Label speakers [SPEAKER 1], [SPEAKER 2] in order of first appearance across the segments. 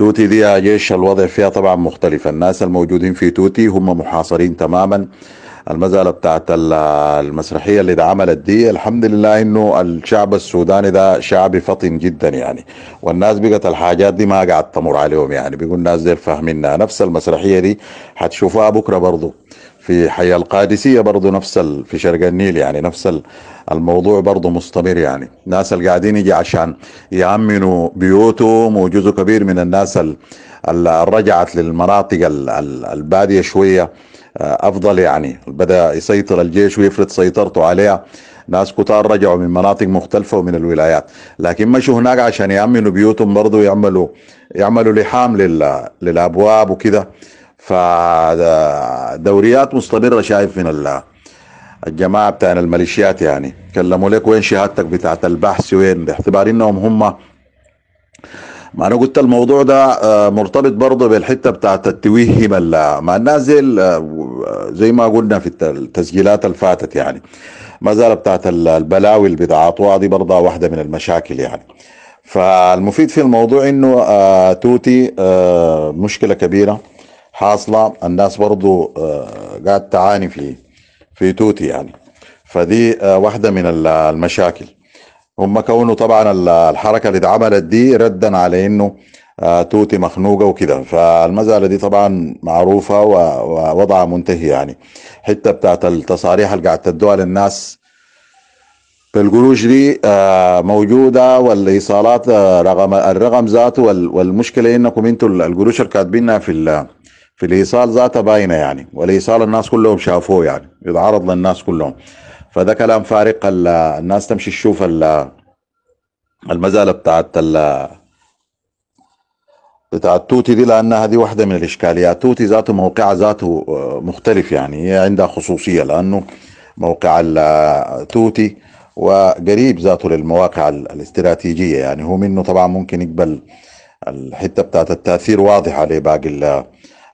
[SPEAKER 1] توتي دي جيش الوضع فيها طبعا مختلف الناس الموجودين في توتي هم محاصرين تماما. المسألة بتاعت ال- المسرحية اللي اتعملت دي الحمد لله إنه الشعب السوداني ده شعب فطن جدا يعني. والناس بقت الحاجات دي ما قاعد تمر عليهم يعني. بيقول الناس دي فاهمينها. نفس المسرحية دي حتشوفوها بكرة برضو. في حي القادسية برضو نفس ال... في شرق النيل يعني نفس ال- الموضوع برضو مستمر يعني. الناس اللي قاعدين يجي عشان يأمنوا بيوتهم وجزء كبير من الناس ال- ال- رجعت للمناطق ال- ال- البادية شوية آه، أفضل يعني. بدأ يسيطر الجيش ويفرض سيطرته عليها. ناس كتار رجعوا من مناطق مختلفة ومن الولايات. لكن مشوا هناك عشان يأمنوا بيوتهم برضو يعملوا يعملوا لحام لل... للأبواب وكده فدوريات مستمرة شايف من ال... الجماعة بتاع الميليشيات يعني. كلموا لك وين شهادتك بتاعت البحث وين؟ باعتبار إنهم هم ما أنا قلت الموضوع ده آه، مرتبط برضه بالحتة بتاعت التويهم ال- مع الناس زي ال- زي ما قلنا في الت- التسجيلات اللي فاتت يعني. ما زال بتاعت ال- البلاوي اللي بتعاطوها دي برضه واحدة من المشاكل يعني. فالمفيد في الموضوع إنه آه، توتي آه، مشكلة كبيرة. حاصلة. الناس برضه آه، قاعد تعاني في في توتي يعني. فدي آه، واحدة من ال- المشاكل. هم كونوا طبعا ال- الحركة اللي اتعملت دي ردا على إنه آه، توتي مخنوقة وكده. فالمساله دي طبعا معروفة ووضعها منتهي يعني. حتة بتاعت التصاريح اللي قاعد تدوها للناس بالقروش دي موجودة والإيصالات رقم الرقم ذاته وال- والمشكلة إنكم أنتوا القروش اللي كاتبينها في في الإيصال ذاتها باينة يعني والإيصال الناس كلهم شافوه يعني يتعرض للناس كلهم. فده كلام فارق ال- الناس تمشي تشوف ال- المزالة بتاعت بتاعت توتي دي لانها دي واحدة من الإشكاليات. توتي ذاته موقعها ذاته آه، مختلف يعني هي عندها خصوصية لأنه موقع ال- توتي وقريب ذاته للمواقع ال- الاستراتيجية يعني. هو منه طبعا ممكن يقبل الحتة بتاعت التأثير واضح عليه باقي ال-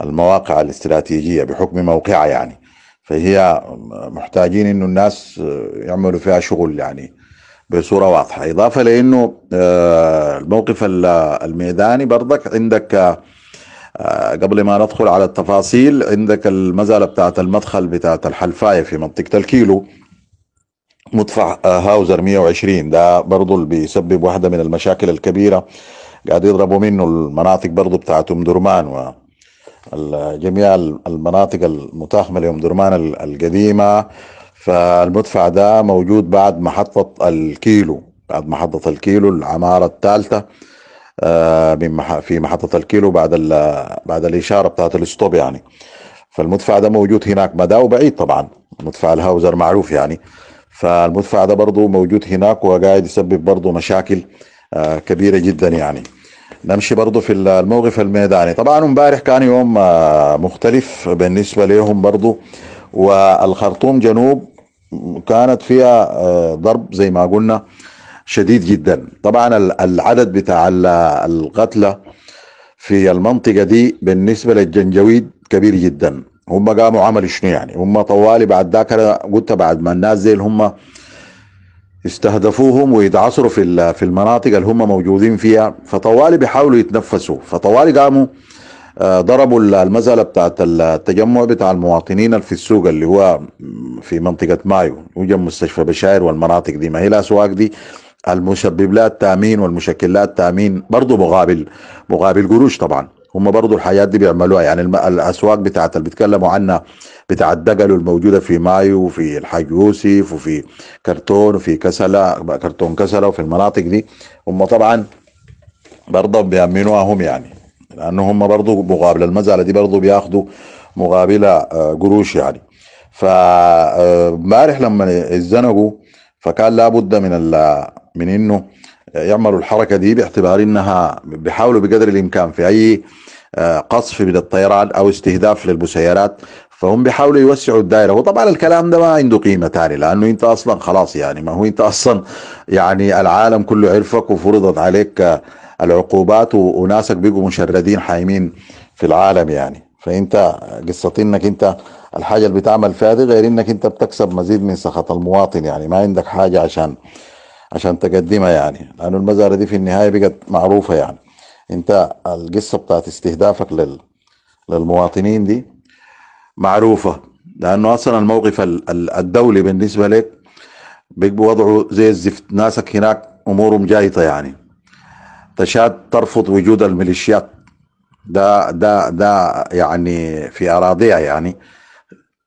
[SPEAKER 1] المواقع الاستراتيجية بحكم موقعها يعني. فهي محتاجين إنه الناس يعملوا فيها شغل يعني بصورة واضحة. إضافة لإنه آه، الموقف ال- الميداني برضك عندك آه، قبل ما ندخل على التفاصيل عندك المزالة بتاعت المدخل بتاعت الحلفاية في منطقة الكيلو مدفع آه، هاوزر 120 ده برضو اللي بيسبب واحدة من المشاكل الكبيرة قاعد يضربوا منه المناطق برضو بتاعت ام درمان جميع المناطق المتاخمة لأم درمان ال- القديمة. فالمدفع ده موجود بعد محطة الكيلو بعد محطة الكيلو العمارة الثالثة. آه، في محطة الكيلو بعد بعد الإشارة بتاعت الستوب يعني. فالمدفع ده موجود هناك مداه بعيد طبعا. مدفع الهاوزر معروف يعني. فالمدفع ده برضو موجود هناك وقاعد يسبب برضو مشاكل آه، كبيرة جدا يعني. نمشي برضو في الموقف الميداني. طبعا امبارح كان يوم آه، مختلف بالنسبة لهم برضو والخرطوم جنوب كانت فيها آه، ضرب زي ما قلنا شديد جدا. طبعا ال- العدد بتاع ال- القتلى في المنطقة دي بالنسبة للجنجويد كبير جدا. هم قاموا عملوا شنو يعني؟ هم طوالي بعد ذاك قلت بعد ما الناس زي هم يستهدفوهم ويتعصروا في في المناطق اللي هم موجودين فيها. فطوالي بيحاولوا يتنفسوا. فطوالي قاموا آه، ضربوا ال- المسألة بتاعت التجمع بتاع المواطنين في السوق اللي هو في منطقة مايو. وجنب مستشفى بشاير والمناطق دي. ما هي الأسواق دي. المسبب لها التأمين والمشكل لها التامين برضه مقابل مقابل قروش طبعا. هم برضه الحياة دي بيعملوها. يعني الأسواق بتاعت اللي بيتكلموا عنها بتاعت دقل الموجودة في مايو وفي الحاج يوسف وفي كرتون وفي كسله كرتون كسله وفي المناطق دي. هم طبعا برضه بيأمنوها هم يعني. لأنه هم برضه مقابل المزالة دي برضه بياخدوا مقابلة آه، قروش يعني. فامبارح لما اتزنقوا فكان لابد من من إنه يعملوا الحركة دي باعتبار إنها بيحاولوا بقدر الإمكان في أي آه، قصف من الطيران أو استهداف للمسيرات فهم بيحاولوا يوسعوا الدائرة. وطبعا الكلام ده ما عنده قيمة تاني لأنه أنت أصلا خلاص يعني ما هو أنت أصلا يعني العالم كله عرفك وفرضت عليك العقوبات وناسك بيقوا مشردين حايمين في العالم يعني. فأنت قصة إنك أنت الحاجة اللي بتعمل فيها دي غير إنك أنت بتكسب مزيد من سخط المواطن يعني. ما عندك حاجة عشان عشان تقدمها يعني لأنه المزارة دي في النهاية بقت معروفة يعني. انت القصة بتاعت استهدافك لل للمواطنين دي معروفة لأنه أصلا الموقف الدولي بالنسبة لك بيبقى وضعه زي الزفت. ناسك هناك أمورهم جايطة يعني. تشاد ترفض وجود الميليشيات. ده ده ده يعني في أراضيها يعني.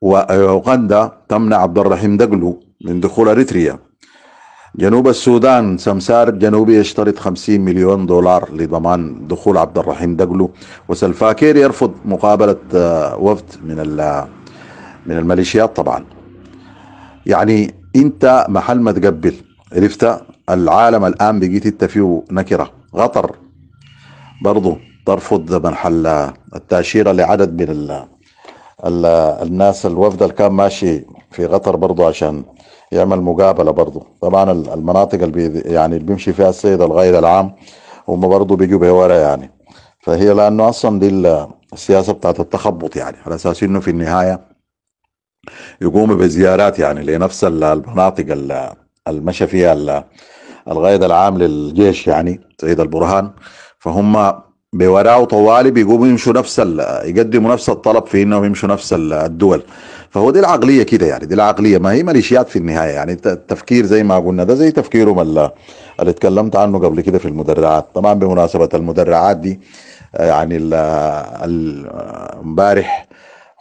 [SPEAKER 1] وأوغندا تمنع عبد الرحيم دقلو من دخول أريتريا. جنوب السودان سمسار الجنوبي يشترط 50 مليون دولار لضمان دخول عبد الرحيم دقلو. وسلفاكير يرفض مقابلة آه، وفد من من الميليشيات طبعا. يعني انت محل ما تقبل عرفت؟ العالم الآن بقيت انت فيه نكرة. غطر برضو ترفض محل التأشيرة لعدد من ال ال الناس. الوفد اللي كان ماشي في غطر برضو عشان يعمل مقابلة برضو. طبعا المناطق اللي يعني اللي بيمشي فيها السيد الغايد العام هم برضو بيجوا بورا يعني. فهي لأنه أصلا دي السياسة بتاعت التخبط يعني على أساس إنه في النهاية يقوموا بزيارات يعني لنفس المناطق المشى فيها الغايد العام للجيش يعني سيد البرهان. فهم بوراه طوالي بيقوموا يمشوا نفس يقدموا نفس الطلب في إنهم يمشوا نفس الدول. فهو دي العقلية كده يعني دي العقلية. ما هي ميليشيات في النهاية يعني التفكير زي ما قلنا ده زي تفكيرهم اللي, اتكلمت عنه قبل كده في المدرعات. طبعا بمناسبة المدرعات دي يعني امبارح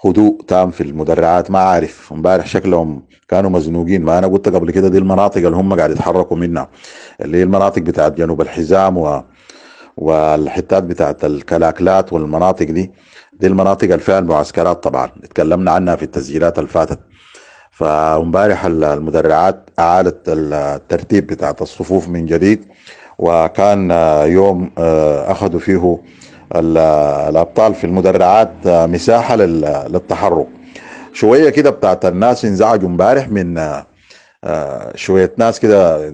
[SPEAKER 1] هدوء تام في المدرعات. ما عارف امبارح شكلهم كانوا مزنوقين. ما أنا قلت قبل كده دي المناطق اللي هم قاعد يتحركوا منها اللي هي المناطق بتاعت جنوب الحزام و والحتات بتاعت الكلاكلات والمناطق دي دي المناطق اللي فيها المعسكرات طبعا اتكلمنا عنها في التسجيلات اللي فاتت فامبارح المدرعات أعادت الترتيب بتاعت الصفوف من جديد وكان يوم آه، أخذوا فيه الأبطال في المدرعات آه، مساحة للتحرك. شوية كده بتاعت الناس انزعجوا امبارح من آه، شوية ناس كده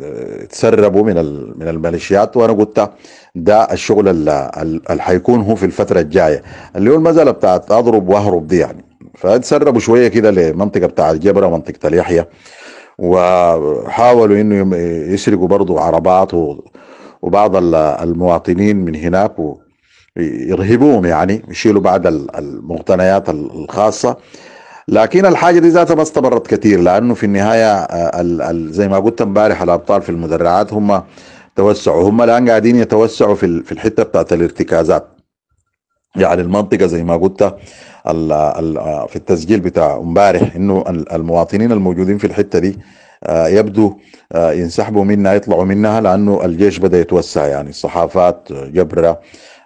[SPEAKER 1] تسربوا من من الميليشيات. وأنا قلت ده الشغل اللي حيكون هو في الفترة الجاية. اللي هو المساله بتاعت أضرب وأهرب دي يعني. فتسربوا شوية كده لمنطقة بتاع الجبره منطقه اليحيى. وحاولوا إنه يسرقوا برضه عربات وبعض المواطنين من هناك يرهبوهم يعني يشيلوا بعض المقتنيات الخاصة. لكن الحاجة دي ذاتها ما استمرت كثير لأنه في النهاية آه، زي ما قلت امبارح الأبطال في المدرعات هم توسعوا هم الآن قاعدين يتوسعوا في في الحتة بتاعت الارتكازات. يعني المنطقة زي ما قلت آه، في التسجيل بتاع امبارح إنه المواطنين الموجودين في الحتة دي آه، يبدو ينسحبوا منها يطلعوا منها لأنه الجيش بدأ يتوسع يعني الصحافات جبرة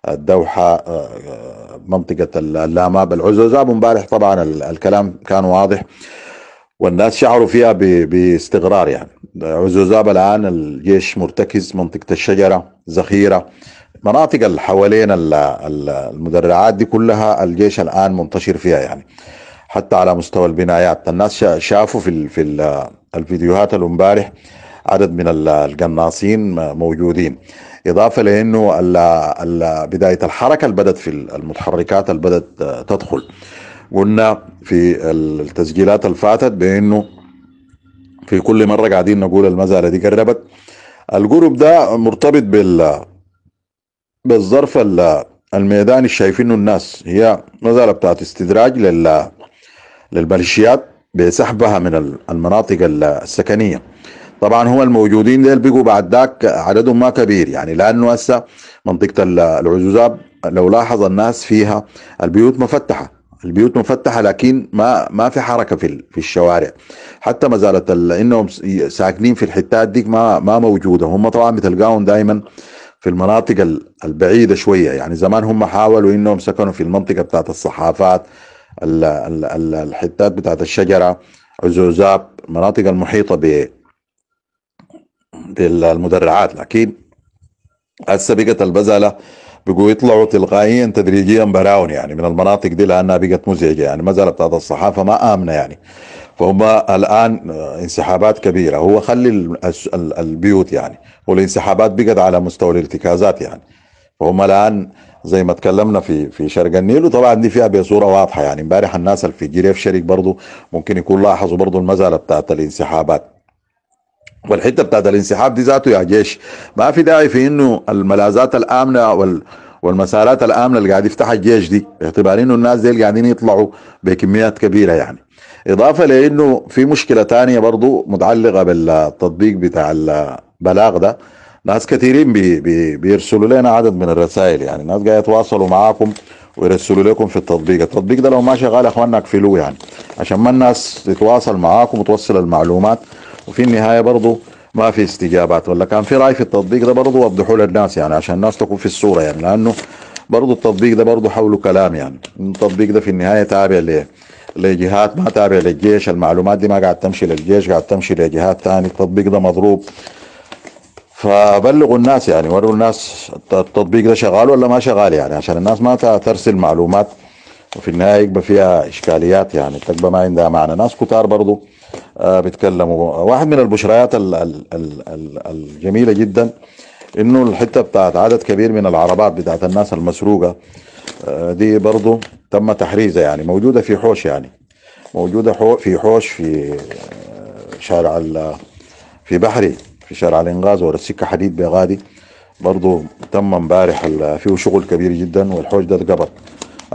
[SPEAKER 1] الدوحة آه، آه، منطقة اللاماب العزوزاب امبارح طبعا الكلام كان واضح والناس شعروا فيها باستقرار يعني. عزوزاب الآن الجيش مرتكز منطقة الشجرة زخيرة. مناطق اللي حوالين المدرعات دي كلها الجيش الآن منتشر فيها يعني. حتى على مستوى البنايات. الناس شافوا في في الفيديوهات الامبارح عدد من القناصين موجودين. إضافة لأنه بداية الحركة اللي بدات في المتحركات اللي بدات تدخل. قلنا في التسجيلات اللي فاتت بأنه في كل مرة قاعدين نقول المزاله دي قربت. الجروب ده مرتبط بال بالظرف الميداني شايفينه الناس هي مزاله بتاعت استدراج لل للميليشيات بسحبها من المناطق السكنية. طبعا هم الموجودين ديل بقوا بعد ذاك عددهم ما كبير يعني لأنه هسه منطقة العزوزاب لو لاحظ الناس فيها البيوت مفتحة البيوت مفتحة لكن ما ما في حركة في في الشوارع. حتى ما زالت إنهم ساكنين في الحتات دي ما ما موجودة. هم طبعا بتلقاهم دائما في المناطق البعيدة شوية يعني زمان هم حاولوا إنهم سكنوا في المنطقة بتاعت الصحافات الحتات بتاعت الشجرة عزوزاب المناطق المحيطة المدرعات لكن هسه بقت البزله بقوا يطلعوا تلقائيا تدريجيا براون يعني من المناطق دي لانها بقت مزعجة يعني ما بتاعت الصحافة ما آمنة يعني. فهم الآن انسحابات كبيرة. هو خلي البيوت يعني. والانسحابات بقت على مستوى الارتكازات يعني. فهم الآن زي ما تكلمنا في في شرق النيل وطبعا دي فيها بصوره واضحة يعني. امبارح الناس اللي في جريف شريك برضه ممكن يكون لاحظوا برضه المزالة بتاعت الانسحابات. والحتة بتاعت الانسحاب دي ذاته يا جيش ما في داعي في إنه الملاذات الآمنة وال والمسارات الآمنة اللي قاعد يفتحها الجيش دي باعتبار إنه الناس دي قاعدين يطلعوا بكميات كبيرة يعني. إضافة لإنه في مشكلة تانية برضو متعلقة بالتطبيق بتاع البلاغ ده. ناس كثيرين بي بي بيرسلوا لنا عدد من الرسائل يعني. الناس قاعدة يتواصلوا معاكم ويرسلوا لكم في التطبيق. التطبيق ده لو ما شغال أخواننا اقفلوه يعني. عشان ما الناس تتواصل معاكم وتوصل المعلومات وفي النهاية برضو ما في استجابات ولا كان في رأي في التطبيق ده برضه وضحوا للناس يعني عشان الناس تكون في الصورة يعني لأنه برضه التطبيق ده برضه حوله كلام يعني. التطبيق ده في النهاية تابع ل لجهات ما تابع للجيش المعلومات دي ما قاعد تمشي للجيش قاعد تمشي لجهات ثانية التطبيق ده مضروب. فبلغوا الناس يعني وروا الناس التطبيق ده شغال ولا ما شغال يعني عشان الناس ما ترسل معلومات وفي النهاية يبقى فيها إشكاليات يعني تبقى ما عندها معنى. ناس كتار برضه آه بيتكلموا. واحد من البشريات ال ال ال الجميلة جدا إنه الحتة بتاعت عدد كبير من العربات بتاعت الناس المسروقة آه دي برضه تم تحريزها يعني. موجودة في حوش يعني. موجودة في حوش في آه شارع في بحري في شارع الإنغاز ورا السكة حديد بغادي. برضه تم امبارح فيه شغل كبير جدا والحوش ده اتقبض.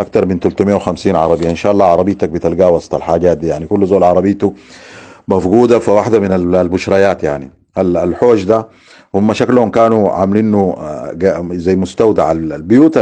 [SPEAKER 1] أكثر من 350 عربية. إن شاء الله عربيتك بتلقاها وسط الحاجات دي يعني. كل زول عربيته مفقودة في واحدة من البشريات يعني. الحوش ده هم شكلهم كانوا عاملينه زي مستودع البيوت